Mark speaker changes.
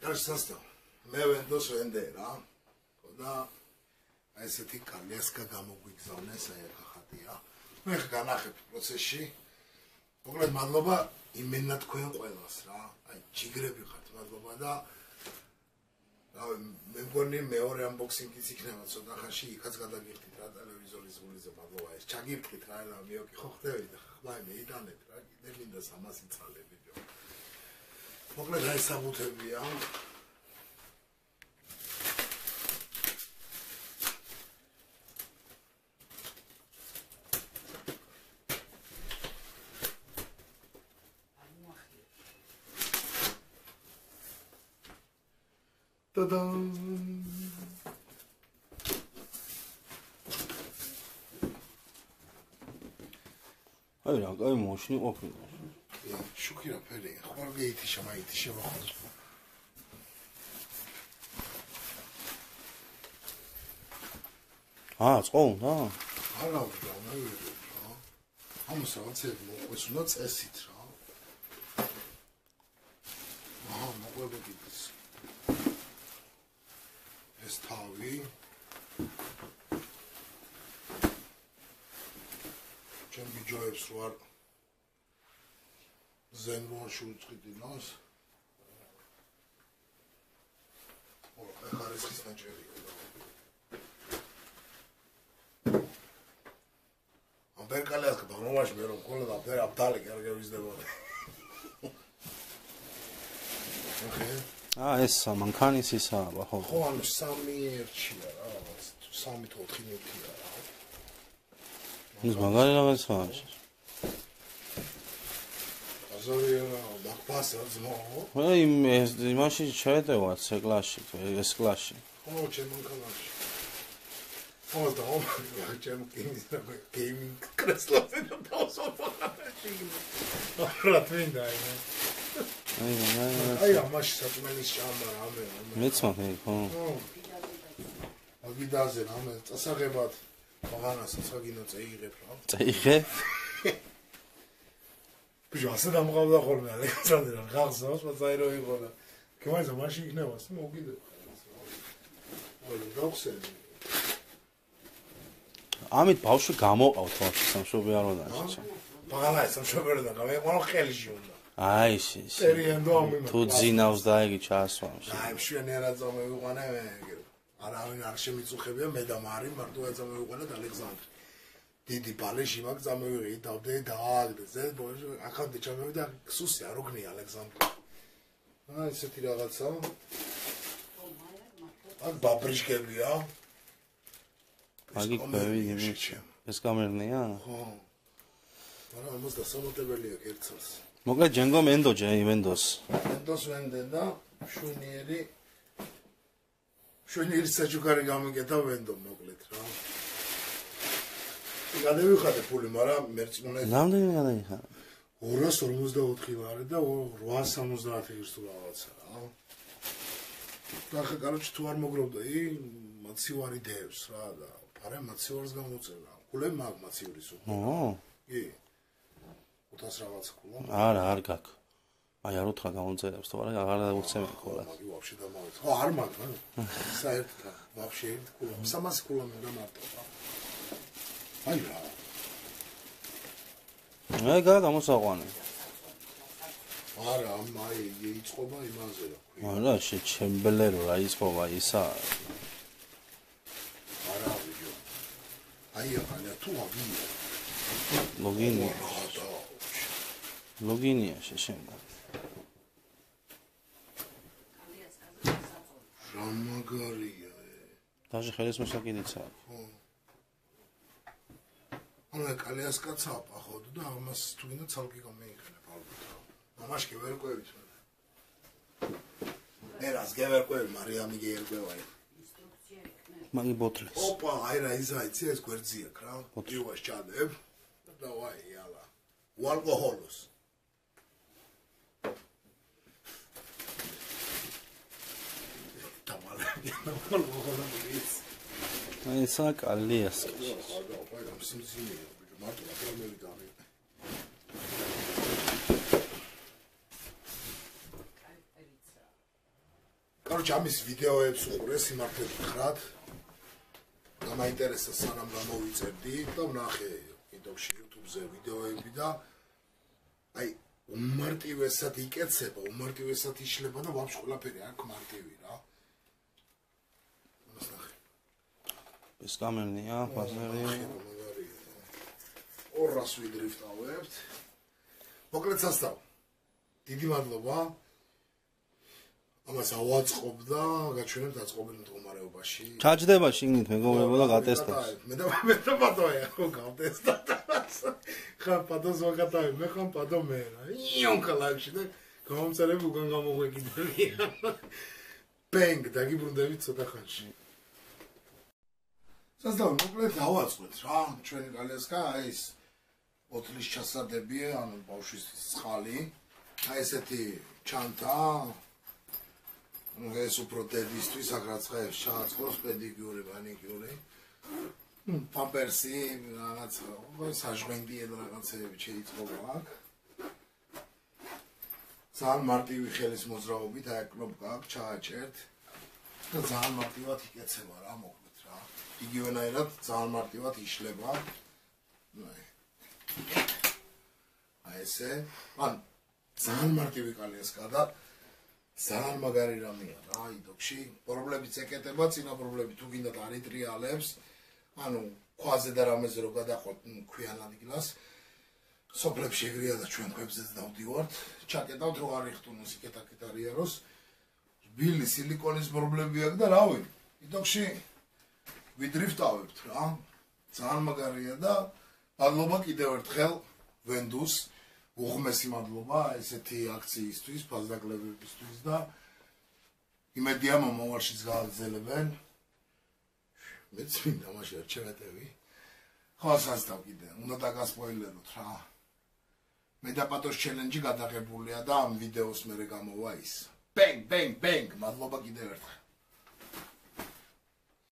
Speaker 1: გასასტო მე ვენდოს ვენდე რა და აი ესეთი კალიასკა გამოგვიგზავნეს აი ახლა ხატია მე განახებ პროცესში მოკლედ მადლობა იმენა თქვენ ყველას რა აი ჯიგრები ხართ მადლობა და რა მე მგონი მეორე unboxing-იც იქნება ცოტა ხანში იქაც გადაგიხდით რა ტელევიზორის გულიზე მადლობა ეს ჩაგიფრთხით რა რა მიოქი ხო ხდები და ხლა მე იტანეთ რა კიდე მინდა 300 წალები ჯო მოკლედ აი საბუთებია და-დან
Speaker 2: აი რა, აი მოშინი ყოფილი.
Speaker 1: შუქი რა ფერია ხომ არ გეითიშა მაითიშა
Speaker 2: მოხოს აა წყოვნდა
Speaker 1: არა უნდა მე ვიდეო რა. ამას რაღაცები მოყვეს უნდა წესით რა. აა მოყვებოდი ეს ეს თავი. ჩემ ბიჯოებს რო არ უწყვეტინოს. ო, ეხლა ეს ის ნაჭერია. ამ ბერკალეს ბაღნომაში მე რომ ყოლა და ფერ აბდალი კარგი ვიზდებოდი. ოკეი.
Speaker 2: აა, ეს მანქანის ისა, ხო.
Speaker 1: ხო, ანუ სამი ერთია რა, რაღაც 3-4 ნივთია რა.
Speaker 2: ის მაგარი რაღაცაა.
Speaker 1: აზორია მაგბასა ზმო.
Speaker 2: აი ეს იმაში შეეტევა ცეკლაში, ეს კლასში.
Speaker 1: ხო, ჩემონკალაში. ხო, და ომ ჩემ კინგის და გეიმინგ კრესლაზე და დავსოფაში. რა თვინდა აი.
Speaker 2: აი, აი,
Speaker 1: აი, ამაში საწმენის ჭამა რამე, რამე.
Speaker 2: მეც მაგარი ხო.
Speaker 1: აგიდაზე რამე წასაღებად მაღანას საგინო წეიღებ რა.
Speaker 2: წეიღე?
Speaker 1: ბიჭო, ასე დამღავდა ხოლმე ალექსანდრე, გახსოვს, მაცაირო იყო და კემაიზა მაშინ იქნება, სულ მოგიდე. აი, გავხსენე.
Speaker 2: ამით ბავშვი გამოყავთ ხო სამშობლო არ უნდა
Speaker 1: ბაღანა ეს სამშობლო და მე ყოლა ხელში უნდა.
Speaker 2: აი ში.
Speaker 1: წერიან და ამი.
Speaker 2: თუ ძინავს და იგი ჩასვამში.
Speaker 1: აი, მშვენიერად წამოვიყვანა მე. არავინ არ შემიწუხებია მე და მარი მარტო ეცამოვიყვანა და ალექსანდრე. დიდი ბალეში მაგ წამოვიღე დავდე და აგდზე ბოჟ ახალ ჩამოვიდა სუსი არ უგნი ალექსანდრე. აი ესეთი რაღაცა. აქ ბაბრიშკებია.
Speaker 2: აგი ქვევი იმიჩი. ეს გამერნია?
Speaker 1: ხო. მაგრამ ამას დასამოტებელია კერცას.
Speaker 2: მოკლედ ჯენგო მენდო ჯე იმენდოს.
Speaker 1: მენდოს ვენდე და შვენიერი შვენიერი საჩუქარი გამიგეთა ვენდო მოკლედ რა. გადავიხადე ფული, მაგრამ მერწმუნე.
Speaker 2: რამდენი გადაიხადე?
Speaker 1: 254 ლარი და 870 ის თუ რაღაცა რა. და ხა კაროჩი თუ არ მოგროვდა, ი მაცივარი დევს რა და ფარე მაცივარს გამოწევდა. კულე მაგ მაცივრის უკ.
Speaker 2: ო.
Speaker 1: კი. 500 რაღაც კულა.
Speaker 2: არა, არ გაქვს. აი არ უთხრა გამოწერებს, თუ არა აღარ დაუცემ ხოლმე.
Speaker 1: აი ვაფშე დამავით. ხო, არ მაგ, რა. საერთოდ ვაფშე ერთ კულა. 300 კულა მე დამარტო. აი რა.
Speaker 2: აი გა გამოსაყვანე.
Speaker 1: არა, აი იწყობა იმაზე რა ქვია.
Speaker 2: არა, შე ჩემბლერო რა იწყობა ისა.
Speaker 1: არა, ვიდეო. აი ახლა თუ აგია.
Speaker 2: ლოგინია. ლოგინია შე შენდა.
Speaker 1: რა მაგარია.
Speaker 2: დაჟე ხელის მოსაკიდიცა.
Speaker 1: ხო. ანუ კალიას კაცა აპახოდ და ამას თუ გინდა ცალკე გამეიქნებ ალბათ. ამაში კი ვერ ყვევით. ერას გევერკვევი მარიამი გიერკვევა.
Speaker 2: მაგი ბოთლეს.
Speaker 1: ოპა, აი რა იზაიცი ეს გვერდზია კრა. იუას ჩადებ და ვაი იალა. უალკოჰოლოს. დამალები, უალკოჰოლოს.
Speaker 2: ესაა კალიასკი.
Speaker 1: მარტო აგრამევი დავი. კაროჩ ამის ვიდეოებს უყურე სიმართლე გითხრათ. დამაინტერესა სანამ გამოვიწერდი და ვნახე კიდევში YouTube-ზე ვიდეოები და აი უმარტივესად იკეცება, უმარტივესად იშლება და ვაფშე ყველაფერი აქ მარტივი რა.
Speaker 2: ეს გამერნია, ფაზერი.
Speaker 1: მაგარია. 200 ვიდრიფტავებთ. მოკლედ სასტავ. დიდი მადლობა. ამას ავაწყობ და გაჩვენებ დაწყობილ მდგომარეობაში.
Speaker 2: ჩაჯდება შიგნით მეგობრებო და გატესტებს.
Speaker 1: მე და მე და პატოია ხო გავტესტა. ხა პატოს ვაკატავი, მე ხომ პატო მე რა. იონ კალაკში და გამომწერები უკან გამოგვეკიდებია. ბენგ დაგიბრუნდები ცოტა ხანში. სასდავ მოკლედ დავაწყოთ რა, ჩვენი კალესკა აი ეს ოთლის ჩასადები, ანუ ბავშვის წყალი. აი ესეთი ჩანთა ეს უფრო დედისთვის აგრაცხაებს ჩააწყოს პედიკიური, მანიკიური. პამპერსი, რაღაც საჟღენდი და რაღაცეები შეიძლება აქ. ძალიან მარტივი ხელის მოძრაობით აი კნოპკა აქ ჩააჭერთ და ძალიან მარტივად იკეცება რა მოკლედ. იგივენაირად ძალიან მარტივად იშლება. აი ესე. ან ძალიან მარტივი კალიასკა და ძალიან მაგარი რამეა რა იდოქში. პრობლემიც ეკეტება წინა პრობლემები თუ გინდათ არიტრიალებს ანუ ქვაზე და რამეზე რო გადაყოთ ქვიან ადგილას სოფლებში ეგრეა და ჩვენ ქვებზეც დავდივართ ჩაკეტავთ რო არ იხტუნოს იკეტაკეთ არიაროს ბილი სილიკონის პრობლემები აქვს და რავი იდოქში ვიდრიფტავებთ რა ძალიან მაგარია და მადლობა კიდევ ერთხელ ვენდუს უღმესი მადლობა ესეთი აქციისთვის, ფაზდაკლებებისთვის და იმედია მომავალშიც გააგრძელებენ. მეც მინდა მაშინ არჩევეთები. ხო, სასწავ კიდე, უნდა დაგასპოილეროთ რა. მე და პატოს ჩელენჯი გადაღებულია და ამ ვიდეოს მერე გამოვა ის. ბენგ, ბენგ, ბენგ, მადლობა კიდევ ერთხელ.